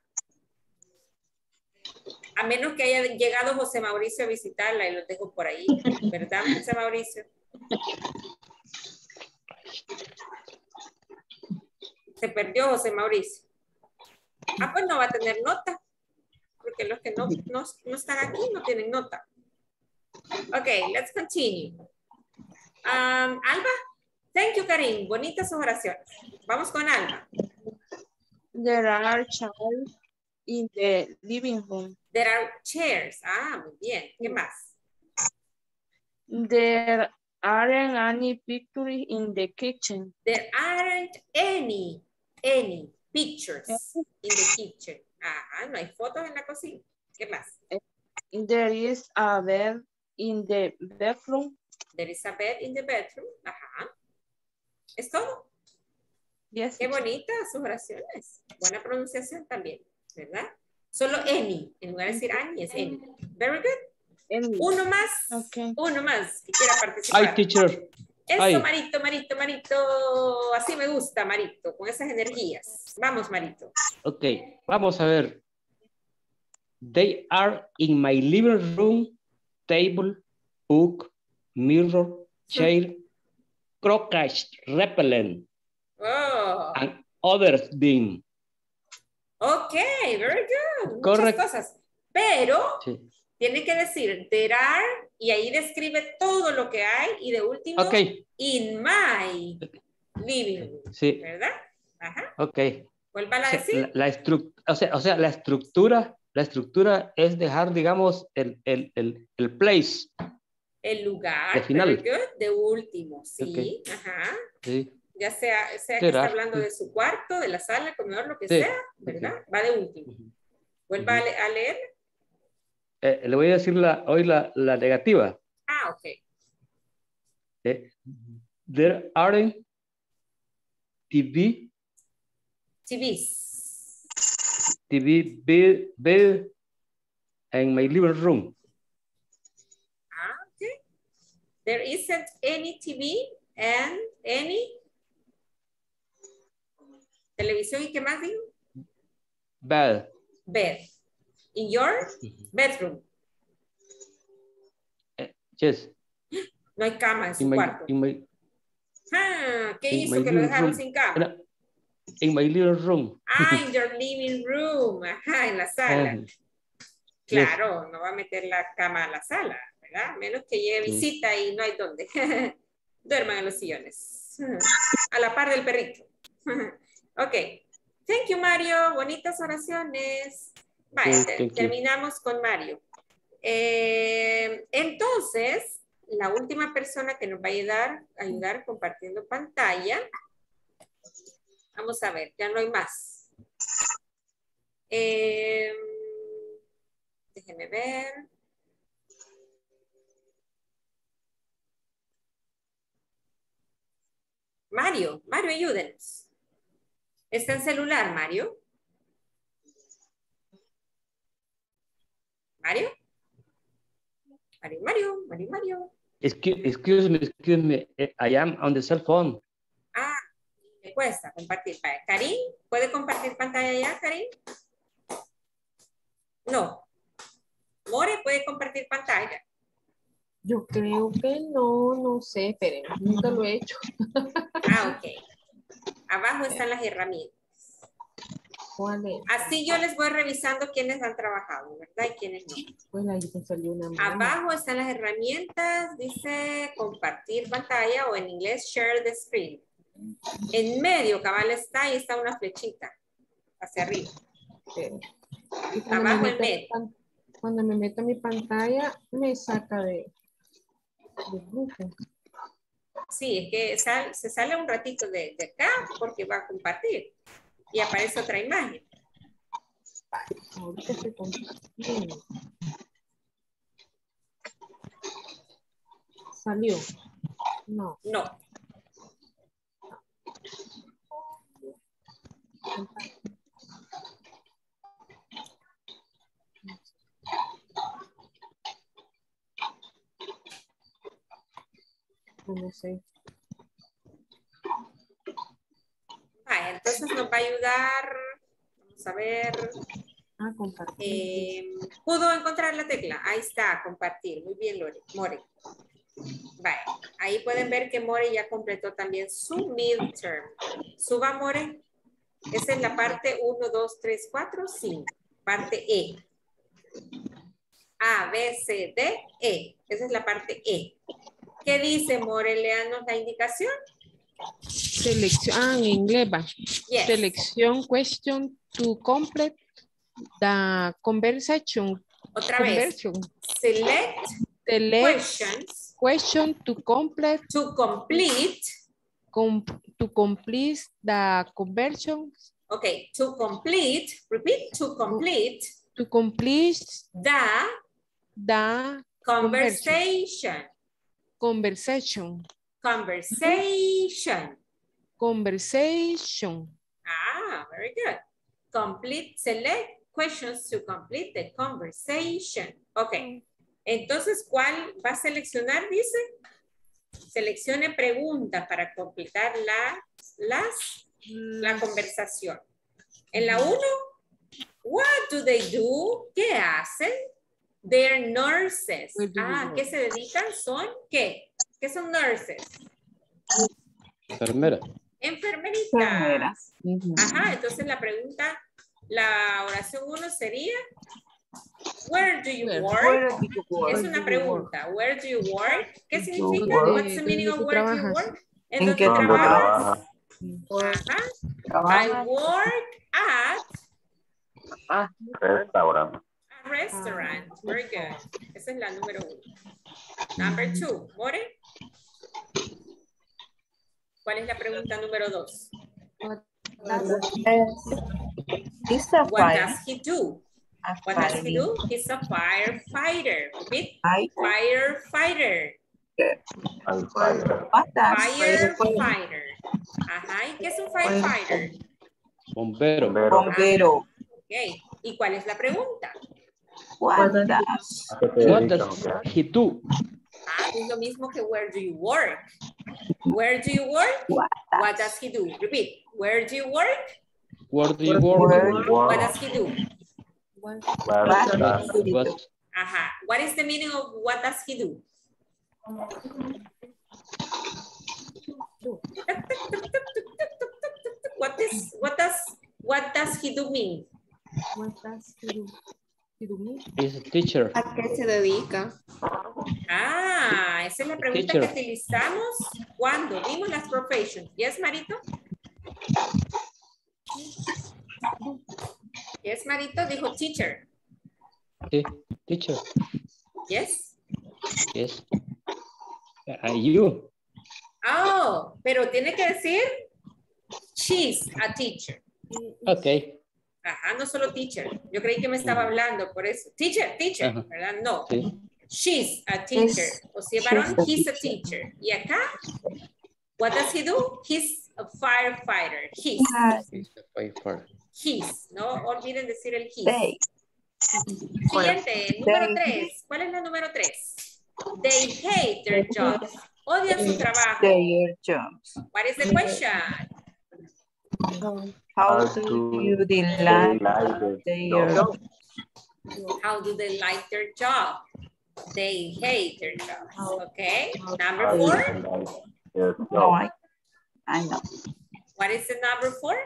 A menos que haya llegado José Mauricio a visitarla y los dejo por ahí. ¿Verdad, José Mauricio? Se perdió José Mauricio. Ah, pues no va a tener nota. Porque los que no, no, no están aquí no tienen nota. Ok, let's continue. Um, Alba, thank you, Karim. Bonitas sus oraciones. Vamos con Alba. There are chairs in the living room. There are chairs. Ah, muy bien. ¿Qué más? There aren't any pictures in the kitchen. There aren't any, any pictures in the kitchen. Ajá, no hay fotos en la cocina. ¿Qué más? There is a bed in the bedroom. There is a bed in the bedroom. Ajá. ¿Es todo? Yes. Qué bonitas sus oraciones. Buena pronunciación también, ¿verdad? Solo any, en lugar de decir any, es any. Very good. Uno más. Uno más que quiera participar. Hi, teacher. Eso. Marito, Marito, Marito. Así me gusta, Marito, con esas energías. Vamos, Marito. Ok, vamos a ver. They are in my living room, table, book, mirror, chair, crocodile repellent, Oh, and other things. ok, very good. Muchas Correcto. cosas. Pero Sí. tiene que decir there are y ahí describe todo lo que hay y de último Ok. in my living room, Sí, ¿verdad? Ajá. ok. Vuelvan a decir. la, la o, sea, o sea, la estructura, la estructura es dejar, digamos, el, el, el, el place. El lugar, de final. good, de último, sí, ajá. Sí, Ya sea, sea que está hablando de su cuarto, de la sala, el comedor, lo que Sí. sea, ¿verdad? Va de último. Vuelva a, le- a leer. Eh, le voy a decir la, hoy la, la negativa. Ah, ok. Eh, there aren't TV TVs. TV bill, bill in my living room. Ah, okay. There isn't any TV and any televisión y qué más digo? Bed. Bed. In your bedroom. Yes. No hay cama en su In my, cuarto. in my, Ah, ¿qué in hizo que lo dejaron room. sin cama? In my living room. Ah, in your living room. Ajá, en la sala. Ah, Claro, no va a meter la cama a la sala, ¿verdad? Menos que llegue Sí. visita y no hay dónde. Duerman en los sillones. A la par del perrito. ok. Thank you, Mario. Bonitas oraciones. Vale, terminamos con Mario. Eh, entonces, la última persona que nos va a ayudar, ayudar compartiendo pantalla. Vamos a ver, ya no hay más. Eh, déjeme ver. Mario, Mario, ayúdenos. ¿Está en celular, Mario? ¿Mario? Mario, Mario, Mario, Mario. Excuse, excuse me, excuse me. eh, I am on the cell phone. Ah, me cuesta compartir. Karim, ¿puede compartir pantalla ya, Karim? No. More, ¿puede compartir pantalla? Yo creo que no, no sé, esperen, nunca lo he hecho. Ah, ok. Abajo están las herramientas. ¿Cuál? Así yo les voy revisando quiénes han trabajado, ¿verdad? Y quiénes no. Bueno, ahí me salió una. Abajo están las herramientas, dice compartir pantalla o en inglés share the screen. En medio, cabal está, ahí está una flechita hacia arriba. Esperen. Y cuando me Abajo en medio. pan- Cuando me meto mi pantalla, me saca de, de grupo. Sí, es que sal- se sale un ratito de, de acá porque va a compartir y aparece otra imagen. Ahorita estoy compartiendo. Salió. No. No. No sé. Vaya, entonces nos va a ayudar. Vamos a ver. Ah, compartir. Eh, ¿Pudo encontrar la tecla? Ahí está, compartir. Muy bien, Lore. More. Vaya, ahí pueden ver que More ya completó también su midterm. Suba, More. Esa es la parte 1, 2, 3, 4, 5. Parte E. A, B, C, D, E. Esa es la parte E. ¿Qué dice, More? Leanos la indicación. Selección, ah, en inglés va. Yes. Selección question to complete the conversation. Otra vez. Select Select questions question to complete to complete. com, to complete the conversion Okay, to complete, repeat, to complete to complete the the conversation. conversation Conversation. conversation Ah, very good. Complete, select questions to complete the conversation. Ok. Entonces, ¿cuál va a seleccionar? Dice. Seleccione preguntas para completar la, las, la conversación. En la 1, what do they do? ¿Qué hacen? They're nurses. What do Ah, they ¿qué se dedican? ¿Son qué? ¿Qué son nurses? Enfermera. Enfermeritas. Ajá, entonces la pregunta, la oración 1 sería, where do you work? Where do you work? Es una pregunta, where do you work? ¿Qué significa? What's the meaning of ¿Dónde tú where do you work? ¿En ¿En qué dónde ¿Dónde trabajas? trabaja? Ajá. I work at Ah, Restaurante. a restaurant. Very good. Esa es la número uno. Number two, More. ¿Cuál es la pregunta número dos? A What does he do? A What does he do? He's a firefighter. Repeat, firefighter. Al fire. What does Firefighter. Ajá, ¿y qué es un firefighter? Bombero. Bombero. Ok. ¿Y cuál es la pregunta? What does he do? Ah, es lo mismo que where do you work? Where do you work? What What does he do? Repeat. Where do you work? Where do you work? Where- What does he do? Where What does- does he do? What, Ajá. What is the meaning of what does he do? What is what does what does he do mean? What does he do? Is a teacher. ¿A qué se dedica? Ah, esa es la pregunta Teacher. que utilizamos cuando vimos las professions. Yes, Marito? Yes, Marito dijo teacher. Sí, teacher. Yes. Yes. Uh, you. Oh, pero tiene que decir she's a teacher. Okay. Ajá, no solo teacher. Yo creí que me estaba hablando por eso. Teacher, teacher, Ajá. ¿verdad? No. Sí. She's a teacher. O si es varón, she's a he's a teacher. Y acá, what does he do? He's a firefighter. He's. A paper. He's. No olviden decir el he's. They. Siguiente, número tres. ¿Cuál es la número tres? They hate their jobs. Odian su trabajo. Their jobs. What is the question? How do you they like like their their job? How do they like their job? They hate their jobs. Okay. Number four. No, job? I, I know. What is the number four?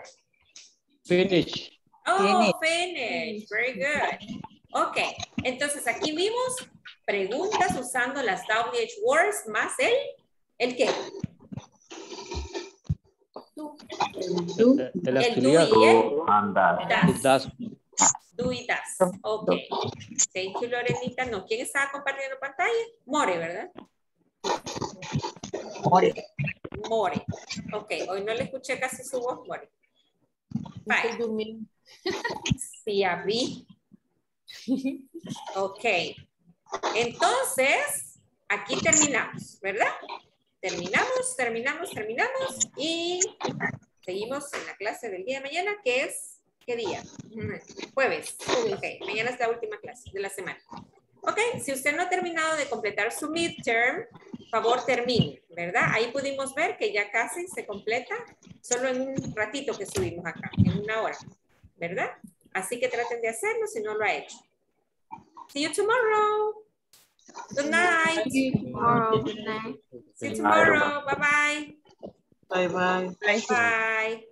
Finish. Oh, finish. Very good. Ok, entonces aquí vimos preguntas usando las WH words más el, ¿el qué? Auxiliar. do y el and that. It das. Do y das. Ok. Thank you, Lorenita. No, ¿quién estaba compartiendo pantalla? More, ¿verdad? More. More. Ok, hoy no le escuché casi su voz, More. Estoy durmiendo. Sí, abrí. Ok. Entonces, aquí terminamos, ¿verdad? Terminamos, terminamos, terminamos y seguimos en la clase del día de mañana, que es, ¿qué día? Jueves. Ok, mañana es la última clase de la semana. Ok, si usted no ha terminado de completar su midterm, favor termine, ¿verdad? Ahí pudimos ver que ya casi se completa, solo en un ratito que subimos acá, en una hora, ¿verdad? Así que traten de hacerlo si no lo ha hecho. See you tomorrow. Good night. See you tomorrow. Bye bye. Bye bye. Bye.